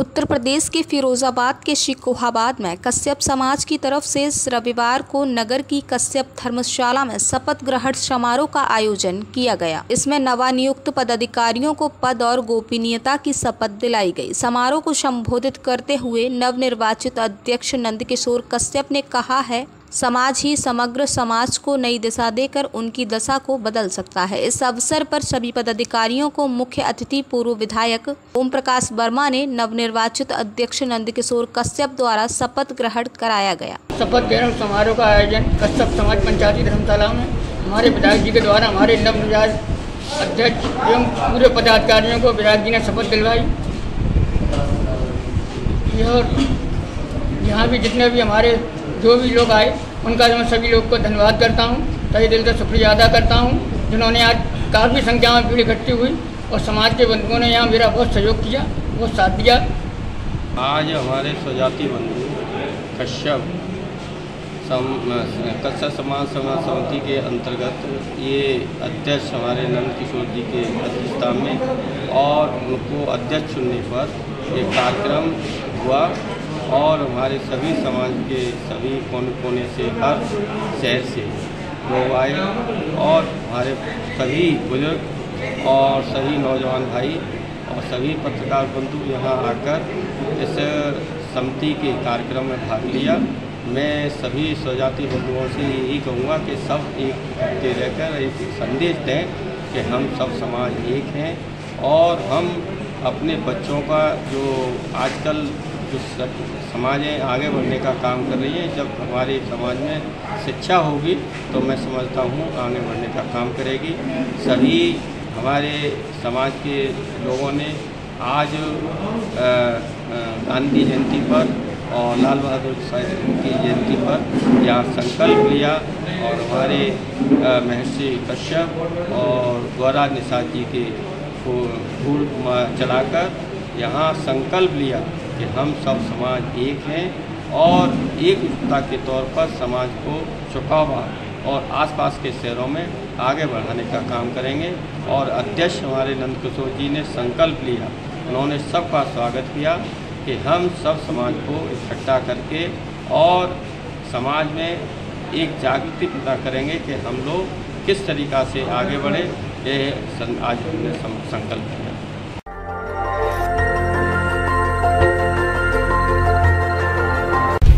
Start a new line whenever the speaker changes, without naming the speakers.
उत्तर प्रदेश के फिरोजाबाद के शिकोहाबाद में कश्यप समाज की तरफ़ से रविवार को नगर की कश्यप धर्मशाला में शपथ ग्रहण समारोह का आयोजन किया गया। इसमें नवानियुक्त पदाधिकारियों को पद और गोपनीयता की शपथ दिलाई गई। समारोह को संबोधित करते हुए नवनिर्वाचित अध्यक्ष नंद किशोर कश्यप ने कहा है समाज ही समग्र समाज को नई दिशा देकर उनकी दशा को बदल सकता है। इस अवसर पर सभी पदाधिकारियों को मुख्य अतिथि पूर्व विधायक ओम प्रकाश वर्मा ने नवनिर्वाचित अध्यक्ष नंदकिशोर कश्यप द्वारा शपथ ग्रहण कराया गया।
शपथ ग्रहण समारोह का आयोजन कश्यप समाज पंचायती धर्मशाला में, हमारे विधायक जी के द्वारा, हमारे नवनिर्वाचित अध्यक्ष एवं पूरे पदाधिकारियों को विधायक जी ने शपथ दिलवाई। भी जितने भी हमारे जो भी लोग आए, उनका मैं सभी लोग को धन्यवाद करता हूँ सही दिल से शुक्रिया अदा करता हूँ, जिन्होंने आज काफ़ी संख्या में भीड़ इकट्ठी हुई और समाज के बंधुओं ने यहाँ मेरा बहुत सहयोग किया, बहुत साथ दिया।
आज हमारे स्वजाति बंधु कश्यप कश्यप समाज समाज समिति के अंतर्गत ये अध्यक्ष हमारे नंद किशोर जी के अध्यक्षता में और उनको अध्यक्ष चुनने पर एक कार्यक्रम हुआ। और हमारे सभी समाज के सभी कोने कोने से, हर शहर से लोग आए और हमारे सभी बुज़ुर्ग और सभी नौजवान भाई और सभी पत्रकार बंधु यहाँ आकर इस समिति के कार्यक्रम में भाग लिया। मैं सभी स्वजाति बंधुओं से यही कहूँगा कि सब एक के रहकर एक संदेश दें कि हम सब समाज एक हैं और हम अपने बच्चों का जो आजकल जो समाजें आगे बढ़ने का काम कर रही है। जब हमारे समाज में शिक्षा होगी तो मैं समझता हूँ आगे बढ़ने का काम करेगी। सभी हमारे समाज के लोगों ने आज गांधी जयंती पर और लाल बहादुर शास्त्री की जयंती पर यहाँ संकल्प लिया और हमारे महर्षि कश्यप और गौरा निषाद जी के फूल चलाकर यहाँ संकल्प लिया। कि हम सब समाज एक हैं और एकता के तौर पर समाज को चुकावा और आसपास के शहरों में आगे बढ़ाने का काम करेंगे। और अध्यक्ष हमारे नंद किशोर जी ने संकल्प लिया, उन्होंने सबका स्वागत किया कि हम सब समाज को इकट्ठा करके और समाज में एक जागृति पैदा करेंगे कि हम लोग किस तरीक़ा से आगे बढ़े। ये आज हमने संकल्प किया